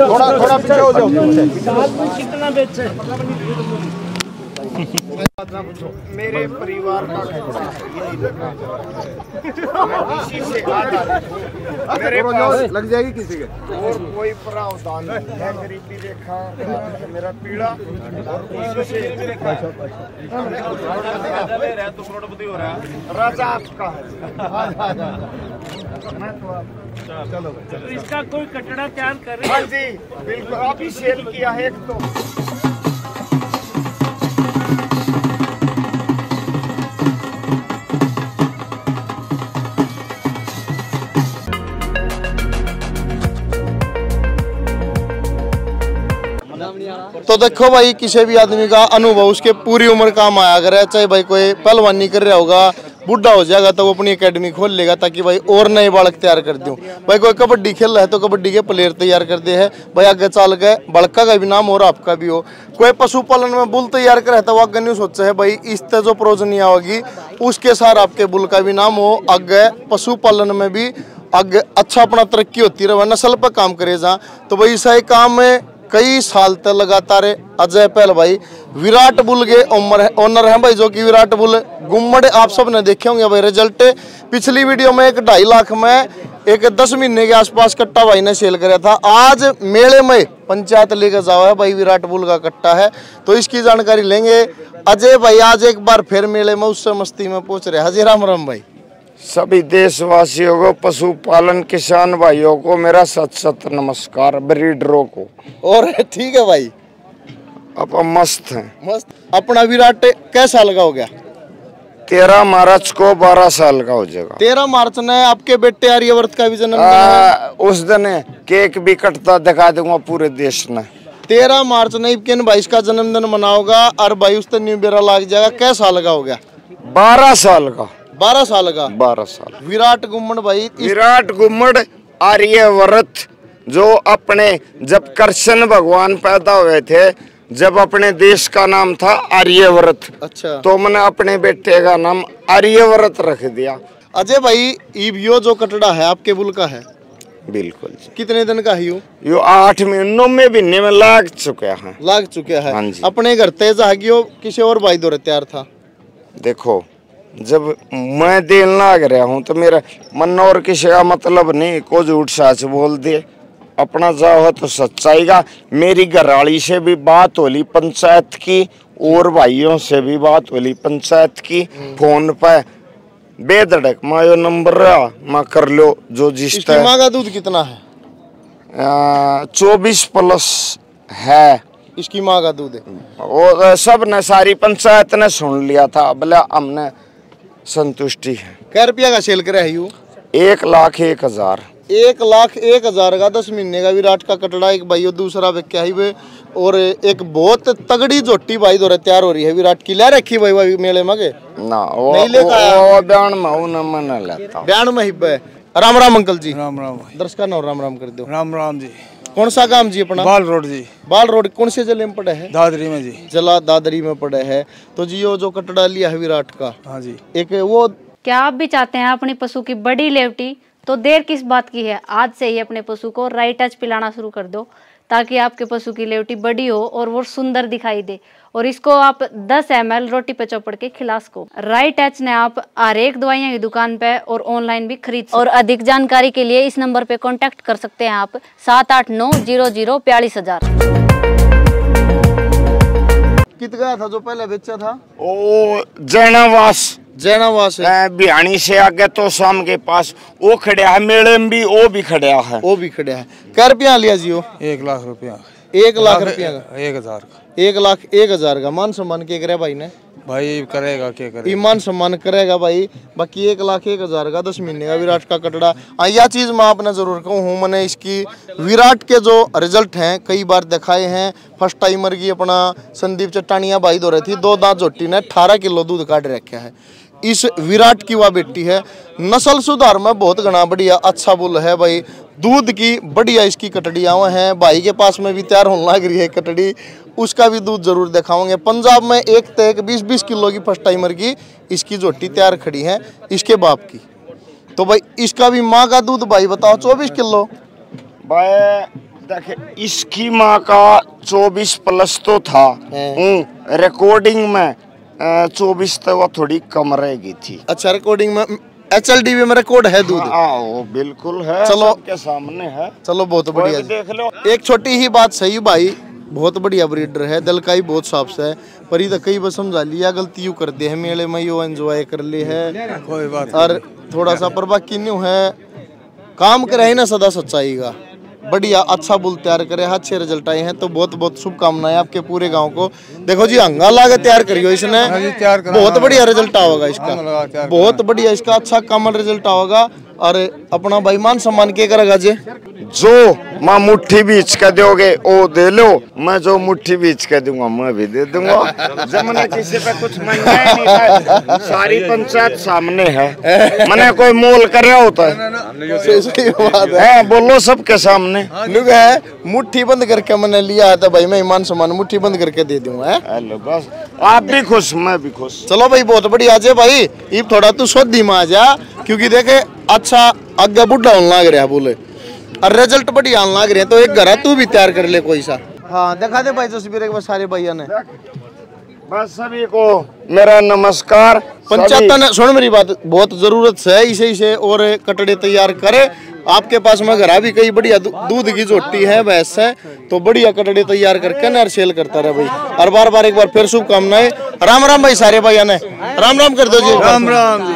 थोड़ा थोड़ा पीछे हो जाओ कितना बेचे मेरे परिवार का मेरे पास लग जाएगी किसी के। और कोई प्रावधान नहीं। है गरीबी रेखा मेरा पीड़ा और राजा आपका है। मैं तो आप- तो इसका कोई कटड़ा तैयार करे हाँ? जी बिल्कुल। अभी सेल किया है एक तो। तो देखो भाई, किसी भी आदमी का अनुभव, उसके पूरी उम्र काम आया अगर चाहे भाई कोई पहलवानी कर रहा होगा, बुढ़ा हो जाएगा तो वो अपनी एकेडमी खोल लेगा, ताकि भाई और नए बालक तैयार कर दूँ। भाई, कोई कबड्डी खेल रहा है तो कबड्डी के प्लेयर तैयार कर दे है। भाई, आगे चाल गए बड़का का भी नाम और आपका भी हो। कोई पशुपालन में बुल तैयार कर तो वो आगे नहीं सोचा है। भाई, इस ते जो प्रोजनिया होगी उसके साथ आपके बुल का भी नाम हो। आगे पशुपालन में भी आगे अच्छा अपना तरक्की होती रहे, नस्ल पर काम करे जहाँ तो भाई ऐसा ही काम में कई साल तक लगातार अजय पहल भाई, विराट बुल के ओमर है ओनर हैं भाई, जो कि विराट बुल गुम्मड़ आप सबने देखे होंगे भाई। रिज़ल्ट पिछली वीडियो में एक ढाई लाख में एक दस महीने के आसपास कट्टा भाई ने सेल कराया था। आज मेले में पंचायत लेकर जाओ है भाई, विराट बुल का कट्टा है। तो इसकी जानकारी लेंगे। अजय भाई आज एक बार फिर मेले में उससे मस्ती में पहुँच रहे हाजी राम राम भाई। सभी देशवासियों को पशुपालन किसान भाइयों को मेरा सत सत नमस्कार ब्रीडरों को। और ठीक है भाई। अब हम मस्त हैं। मस्त। अपना विराट कैसा लगा हो गया? तेरह मार्च को बारह साल का हो जाएगा। तेरह मार्च ने आपके बेटे आर्यवर्त का भी जन्म उस दिन केक भी कटता दिखा दूँगा पूरे देश में तेरह मार्च ने इक्कीन बाईस का जन्मदिन मनाओगा और भाई उस दिन न्यू बेरा लाग जाएगा। क्या साल का हो गया? बारह साल का। बारह साल का। बारह साल। विराट गुम्मन भाई विराट गुम्मड़ आर्यव्रत जो अपने जब कृष्ण भगवान पैदा हुए थे जब अपने देश का नाम था आर्यव्रत अच्छा। तो मैंने अपने बेटे का नाम आर्यव्रत रख दिया। अजय भाई ईवियो जो कटड़ा है आपके बुल का है? बिल्कुल जी। कितने दिन का है यू? यो आठ महीनों में महीने में लाग चुका है। लाग चुका है। हाँ अपने घर तेज आ गयो किसी और भाई दौरे तैयार था? देखो जब मैं देन लाग रहा हूँ तो मेरा मन और किसी का मतलब नहीं को झूठ सच बोल दे। अपना जाओ तो सच्चाई का। मेरी घरवाली से भी बात होली पंचायत की और भाइयों से भी बात होली पंचायत की। फ़ोन पे बेधड़क मैं यो नंबर रहा मैं कर लो जो जिस माँ का दूध कितना है? चौबीस प्लस है। इसकी माँ का दूध है। और सबने सारी पंचायत ने सुन लिया था बोले हमने संतुष्टि है। कै रुपया का सेल करे है यू एक लाख एक हज़ार। एक लाख एक हज़ार का दस महीने का विराट का कटड़ा एक भाई और दूसरा व्यक्ति ही वे और एक बहुत तगड़ी जोटी भाई दौरे तैयार हो रही है। विराट की ले रखी भाई भाई मेले में के? ना वो नहीं लेकर वो- वो बयान में मन लेता। बयान में हिब्बे राम राम अंकल जी। राम राम दर्शका नो राम राम कर दो। राम राम जी। कौन सा गाँव जी अपना? बाल रोड जी। बाल रोड कौन से ज़िले में पड़े है? दादरी में जी। जला दादरी में पड़े है। तो जी वो जो कटड़ा लिया है विराट का हाँ जी। एक वो क्या आप भी चाहते हैं अपने पशु की बड़ी लेवटी? तो देर किस बात की है? आज से ही अपने पशु को राइट टच पिलाना शुरू कर दो। ताकि आपके पशु की लेवटी बड़ी हो और वो सुंदर दिखाई दे। और इसको आप 10 एम रोटी पे चौपड़ के खिला सको। राइट एच ने आप हर एक दवाइयाँ की दुकान पे और ऑनलाइन भी खरीद। और अधिक जानकारी के लिए इस नंबर पे कांटेक्ट कर सकते हैं आप। सात आठ नौ ज़ीरो ज़ीरो बयालीस हज़ार। कित गया था जो पहले बेचा था? ओ, जैनावास। जैनावास बिहानी से आगे तो शाम के पास वो खड़ा है मेले में भी वो भी खड़ा है। वो भी खड़ा है। कै रुपया लिया जी वो? एक लाख रुपया। एक लाख रुपया का? एक हज़ार का। एक लाख एक हज़ार का। मान सम्मान के करे भाई ने? भाई करेगा क्या करेगा? ईमान सम्मान करेगा भाई। बाकी एक लाख एक हज़ार का दस महीने का विराट का कटड़ा। हाँ यह चीज़ मैं आपने ज़रूर कहूँ हूँ मैंने इसकी विराट के जो रिज़ल्ट हैं कई बार दिखाए हैं। फ़र्स्ट टाइमर की अपना संदीप चट्टानिया भाई दो रही थी दो दांत जोटी ने अठारह किलो दूध काट रखा है। इस विराट की वह बेटी है। नस्ल सुधार में बहुत घना बढ़िया अच्छा बुल है भाई। दूध की बढ़िया इसकी कटड़ियाँ हैं। भाई के पास में भी तैयार होने लग रही है कटड़ी। उसका भी दूध ज़रूर दिखाओगे पंजाब में एक तक बीस बीस किलो की फ़र्स्ट टाइमर की इसकी जोटी तैयार खड़ी है इसके बाप की। तो भाई इसका भी माँ का दूध भाई बताओ चौबीस किलो। भाई देखे इसकी माँ का 24 प्लस तो था। हम्म, रिकॉर्डिंग में चौबीस तो वो थोड़ी कम रह गई थी। अच्छा रिकॉर्डिंग में एच एल डी में रिकॉर्ड है दूध? हाँ वो बिल्कुल है चलो। के सामने है। चलो बहुत बढ़िया देख लो। एक छोटी ही बात सही भाई बहुत बढ़िया ब्रीडर है दिल का ही बहुत साफ़ से है पर ये तो कई बार समझा लिया गलती यू कर दे है मेले में यो एंजॉय कर ले है। कोई बात और थोड़ा सा पर बाकी न्यू है काम करे ना सदा सच्चाई का। बढ़िया अच्छा बुल तैयार करे अच्छे रिज़ल्ट आए हैं तो बहुत बहुत शुभकामनाएँ आपके पूरे गाँव को। देखो जी हंगा लागे तैयार करियो इसने। हाँ बहुत बढ़िया रिज़ल्ट आएगा हाँ, इसका बहुत बढ़िया इसका अच्छा कमल रिज़ल्ट आएगा। और अपना भाई मान सम्मान के करेगा जी? जो माँ मुट्ठी बीच के दोगे वो दे लो। मैं जो मुट्ठी बीच के दूँगा मैं भी दे दूँगा। जब मैंने किसी पे कुछ मांगा नहीं था सारी पंचायत सामने है। मैंने कोई मोल करे होता है। सही सही बात है। हाँ बोलो सबके सामने। है मुट्ठी बंद करके मैंने लिया है तो भाई मैं ईमान सम्मान मुट्ठी बंद करके दे दूँगा हेलो बस। आप भी खुश मैं भी खुश। चलो भाई बहुत बढ़िया आज भाई। ये थोड़ा तू में आ जा क्योंकि देखे अच्छा आगे बुढ़ा होने लग रहा है बोले। और रिज़ल्ट बढ़िया आने लग रहे हैं तो एक घर तू भी तैयार कर ले कोई सा। हाँ दिखा दे भाई तस्वीर एक बार सारे भैया ने। बस सभी को मेरा नमस्कार। पंचायत ने सुन मेरी बात बहुत ज़रूरत है इसे इसे और कटड़े तैयार करे। आपके पास में घर भी कई बढ़िया दूध की जोटी है भैंस है तो बढ़िया कटड़े तैयार करके ना और सेल करता रहे भाई। और बार बार एक बार फिर शुभकामनाएँ। राम राम भाई सारे भाई ने। राम राम कर दो जी। राम राम जी